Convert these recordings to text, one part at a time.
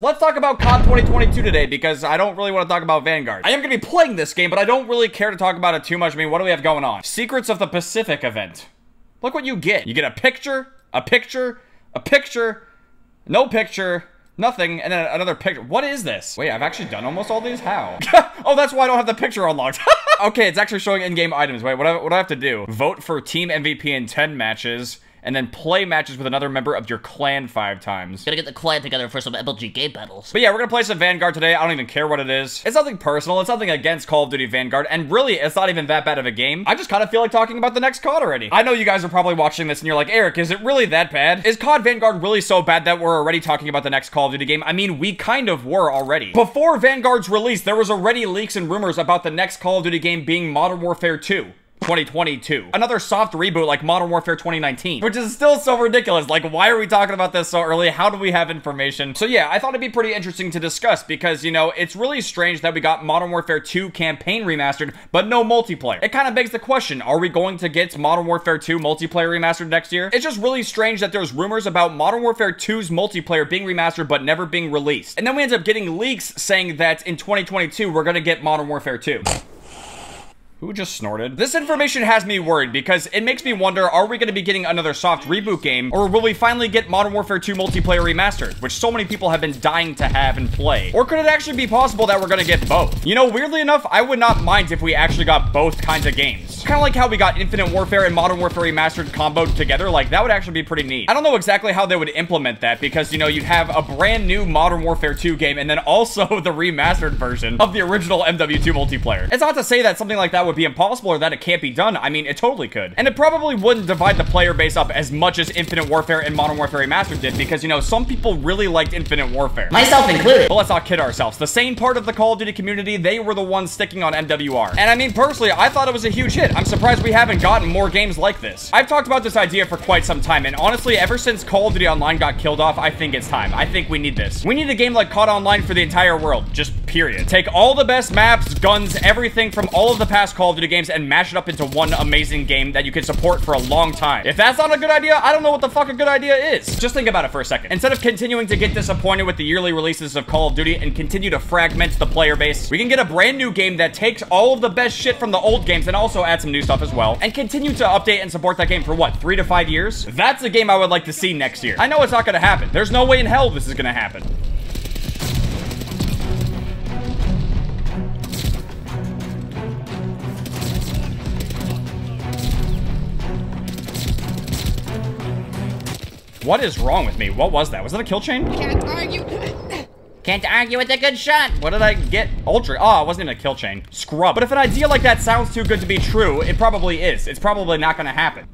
Let's talk about COD 2022 today because I don't really want to talk about Vanguard. I am going to be playing this game, but I don't really care to talk about it too much. I mean, what do we have going on? Secrets of the Pacific event. Look what you get. You get a picture, a picture, a picture, no picture, nothing, and then another picture. What is this? Wait, I've actually done almost all these? How? oh, that's why I don't have the picture unlocked. okay, it's actually showing in-game items. Wait, what do, I, what do I have to do? Vote for team MVP in 10 matches and then play matches with another member of your clan five times. Gotta get the clan together for some MLG game battles. But yeah, we're gonna play some Vanguard today. I don't even care what it is. It's nothing personal. It's nothing against Call of Duty Vanguard. And really, it's not even that bad of a game. I just kind of feel like talking about the next COD already. I know you guys are probably watching this and you're like, Eric, is it really that bad? Is COD Vanguard really so bad that we're already talking about the next Call of Duty game? I mean, we kind of were already. Before Vanguard's release, there was already leaks and rumors about the next Call of Duty game being Modern Warfare 2. 2022. Another soft reboot like Modern Warfare 2019, which is still so ridiculous. Like, why are we talking about this so early? How do we have information? So yeah, I thought it'd be pretty interesting to discuss because, you know, it's really strange that we got Modern Warfare 2 campaign remastered, but no multiplayer. It kind of begs the question, are we going to get Modern Warfare 2 multiplayer remastered next year? It's just really strange that there's rumors about Modern Warfare 2's multiplayer being remastered but never being released. And then we end up getting leaks saying that in 2022, we're gonna get Modern Warfare 2. Who just snorted? This information has me worried because it makes me wonder, are we going to be getting another soft reboot game or will we finally get Modern Warfare 2 multiplayer remastered, which so many people have been dying to have and play? Or could it actually be possible that we're going to get both? You know, weirdly enough, I would not mind if we actually got both kinds of games. Kind of like how we got Infinite Warfare and Modern Warfare Remastered comboed together, like that would actually be pretty neat. I don't know exactly how they would implement that because, you know, you'd have a brand new Modern Warfare 2 game and then also the remastered version of the original MW2 multiplayer. It's not to say that something like that would be impossible or that it can't be done. I mean, it totally could. And it probably wouldn't divide the player base up as much as Infinite Warfare and Modern Warfare Remastered did because, you know, some people really liked Infinite Warfare. Myself included. But let's not kid ourselves. The same part of the Call of Duty community, they were the ones sticking on MWR. And I mean, personally, I thought it was a huge hit. I'm surprised we haven't gotten more games like this. I've talked about this idea for quite some time, and honestly, ever since Call of Duty Online got killed off, I think it's time. I think we need this. We need a game like COD Online for the entire world. Just period. Take all the best maps, guns, everything from all of the past Call of Duty games and mash it up into one amazing game that you can support for a long time. If that's not a good idea, I don't know what the fuck a good idea is. Just think about it for a second. Instead of continuing to get disappointed with the yearly releases of Call of Duty and continue to fragment the player base, we can get a brand new game that takes all of the best shit from the old games and also add some new stuff as well, and continue to update and support that game for what, three to five years? That's a game I would like to see next year. I know it's not gonna happen. There's no way in hell this is gonna happen. What is wrong with me? What was that? Was that a kill chain? Can't argue. Can't argue with a good shot. What did I get? Ultra. Oh, it wasn't even a kill chain. Scrub. But if an idea like that sounds too good to be true, it probably is. It's probably not gonna happen.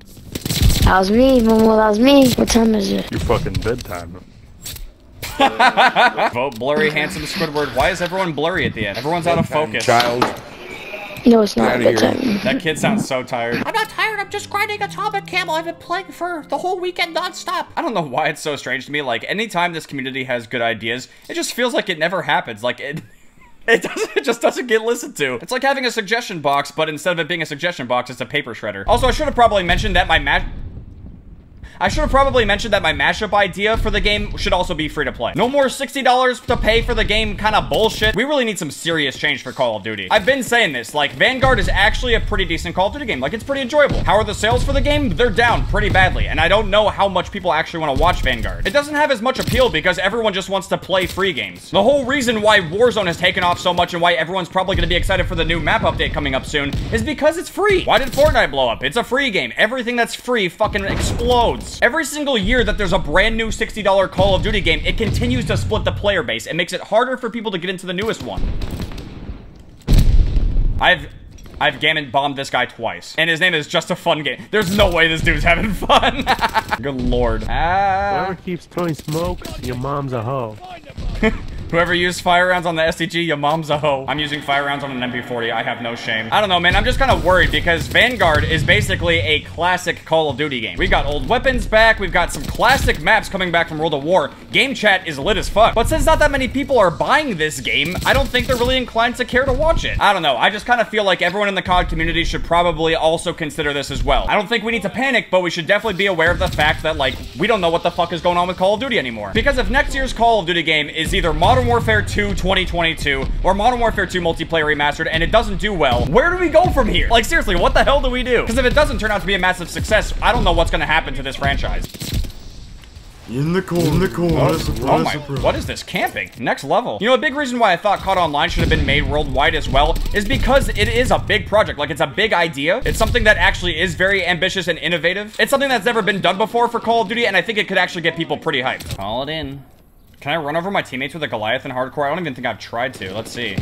That was me, Momo, that was me. What time is it? Your fucking bedtime. Vote blurry, handsome Squidward. Why is everyone blurry at the end? Everyone's out of focus. Child. No, it's not Outta here. bedtime. That kid sounds so tired. I'm not tired. I'm just grinding Atomic Camo. I've been playing for the whole weekend nonstop. I don't know why it's so strange to me. Like, anytime this community has good ideas, it just feels like it never happens. Like, it... It, doesn't, it just doesn't get listened to. It's like having a suggestion box, but instead of it being a suggestion box, it's a paper shredder. Also, I should have probably mentioned that my match... I should have probably mentioned that my mashup idea for the game should also be free to play. No more $60 to pay for the game kind of bullshit. We really need some serious change for Call of Duty. I've been saying this, like, Vanguard is actually a pretty decent Call of Duty game. Like, it's pretty enjoyable. How are the sales for the game? They're down pretty badly, and I don't know how much people actually want to watch Vanguard. It doesn't have as much appeal because everyone just wants to play free games. The whole reason why Warzone has taken off so much and why everyone's probably going to be excited for the new map update coming up soon is because it's free. Why did Fortnite blow up? It's a free game. Everything that's free fucking explodes. Every single year that there's a brand new $60 Call of Duty game, it continues to split the player base. It makes it harder for people to get into the newest one. I've... I've gammon bombed this guy twice. And his name is Just a Fun Game. There's no way this dude's having fun. Good lord. Ah. Whoever keeps throwing smoke, your mom's a hoe. Whoever used fire rounds on the STG, your mom's a hoe. I'm using fire rounds on an MP40. I have no shame. I don't know, man. I'm just kind of worried because Vanguard is basically a classic Call of Duty game. We've got old weapons back. We've got some classic maps coming back from World of War. Game chat is lit as fuck. But since not that many people are buying this game, I don't think they're really inclined to care to watch it. I don't know. I just kind of feel like everyone in the COD community should probably also consider this as well. I don't think we need to panic, but we should definitely be aware of the fact that, like, we don't know what the fuck is going on with Call of Duty anymore. Because if next year's Call of Duty game is either Modern Warfare 2 2022 or Modern Warfare 2 multiplayer remastered and it doesn't do well, where do we go from here? Like, seriously, what the hell do we do? Because if it doesn't turn out to be a massive success, I don't know what's going to happen to this franchise. In the corner. In the corner. Oh, oh my, what is this camping? Next level. You know, a big reason why I thought COD Online should have been made worldwide as well is because it is a big project. Like, it's a big idea. It's something that actually is very ambitious and innovative. It's something that's never been done before for Call of Duty, and I think it could actually get people pretty hyped. Call it in. Can I run over my teammates with a Goliath in hardcore? I don't even think I've tried to. Let's see.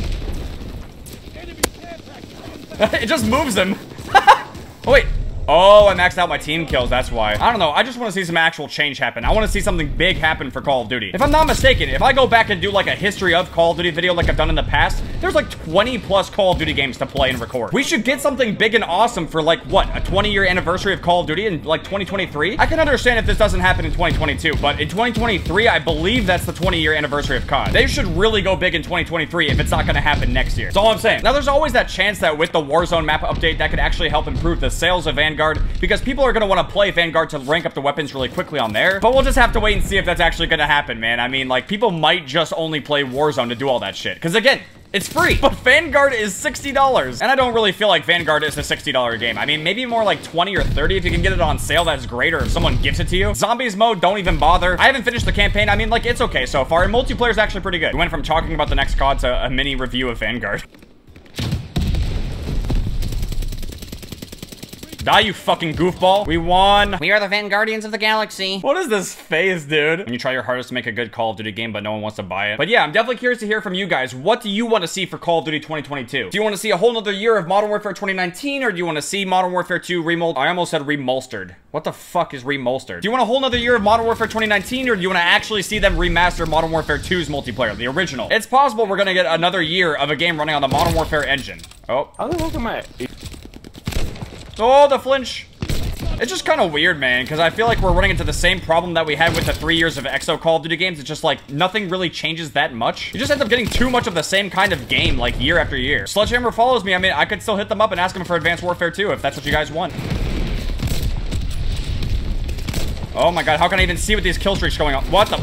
it just moves them. oh, wait. Oh, I maxed out my team kills, that's why. I don't know, I just want to see some actual change happen. I want to see something big happen for Call of Duty. If I'm not mistaken, if I go back and do like a history of Call of Duty video like I've done in the past, there's like 20 plus Call of Duty games to play and record. We should get something big and awesome for like, what, a 20 year anniversary of Call of Duty in like 2023? I can understand if this doesn't happen in 2022, but in 2023, I believe that's the 20 year anniversary of COD. They should really go big in 2023 if it's not going to happen next year. That's all I'm saying. Now, there's always that chance that with the Warzone map update, that could actually help improve the sales of Vanguard because people are going to want to play Vanguard to rank up the weapons really quickly on there. But we'll just have to wait and see if that's actually going to happen, man. I mean, like, people might just only play Warzone to do all that shit. Because again, it's free, but Vanguard is $60. And I don't really feel like Vanguard is a $60 game. I mean, maybe more like 20 or 30 if you can get it on sale, that's great, or if someone gives it to you. Zombies mode, don't even bother. I haven't finished the campaign. I mean, like, it's okay so far, and multiplayer is actually pretty good. We went from talking about the next COD to a mini review of Vanguard. Die, you fucking goofball. We won. We are the Vanguardians of the galaxy. What is this phase, dude? When you try your hardest to make a good Call of Duty game, but no one wants to buy it. But yeah, I'm definitely curious to hear from you guys. What do you want to see for Call of Duty 2022? Do you want to see a whole nother year of Modern Warfare 2019, or do you want to see Modern Warfare 2 remold? I almost said remolstered. What the fuck is remolstered? Do you want a whole nother year of Modern Warfare 2019, or do you want to actually see them remaster Modern Warfare 2's multiplayer, the original? It's possible we're gonna get another year of a game running on the Modern Warfare engine. Oh. How the fuck am I? Oh, the flinch. It's just kind of weird, man, because I feel like we're running into the same problem that we had with the three years of EXO Call of Duty games. It's just like nothing really changes that much. You just end up getting too much of the same kind of game like year after year. Sledgehammer follows me. I mean, I could still hit them up and ask them for Advanced Warfare 2 if that's what you guys want. Oh my god, how can I even see what these kill streaks going on? What the?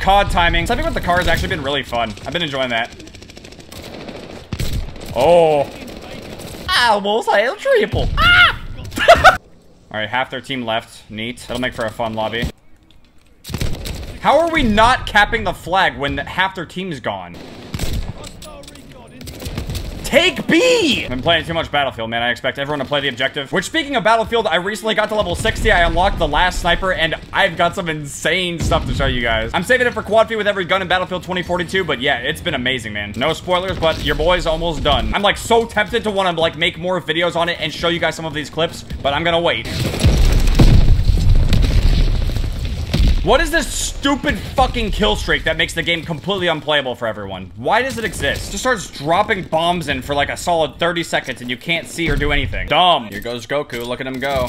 COD timing. Something with the car has actually been really fun. I've been enjoying that. Oh. Almost had a triple. Ah! Alright, half their team left. Neat. That'll make for a fun lobby. How are we not capping the flag when half their team's gone? Take B! Been playing too much Battlefield, man. I expect everyone to play the objective. Which, speaking of Battlefield, I recently got to level 60. I unlocked the last sniper, and I've got some insane stuff to show you guys. I'm saving it for quad feed with every gun in Battlefield 2042, but yeah, it's been amazing, man. No spoilers, but your boy's almost done. I'm, like, so tempted to want to, like, make more videos on it and show you guys some of these clips, but I'm gonna wait. What is this stupid fucking kill streak that makes the game completely unplayable for everyone? Why does it exist? It just starts dropping bombs in for like a solid 30 seconds and you can't see or do anything. Dumb. Here goes Goku. Look at him go.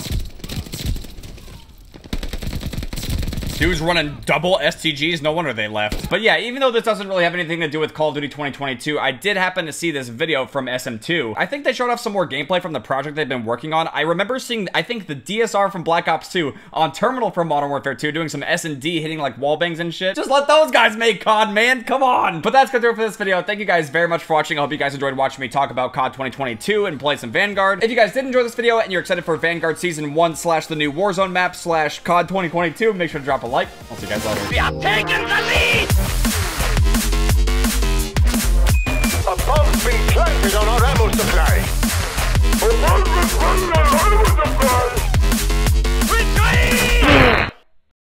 Dude's running double STGs. No wonder they left. But yeah, even though this doesn't really have anything to do with Call of Duty 2022, I did happen to see this video from SM2. I think they showed off some more gameplay from the project they've been working on. I remember seeing, I think, the DSR from Black Ops 2 on Terminal from Modern Warfare 2 doing some S&D, hitting like wall bangs and shit. Just let those guys make COD, man. Come on. But that's gonna do it for this video. Thank you guys very much for watching. I hope you guys enjoyed watching me talk about COD 2022 and play some Vanguard. If you guys did enjoy this video and you're excited for Vanguard Season 1 slash the new Warzone map slash COD 2022, make sure to drop a like. I'll see you guys later. We are taking the lead! A bomb's been planted on our ammo supply. A bomb's been planted on our ammo supply!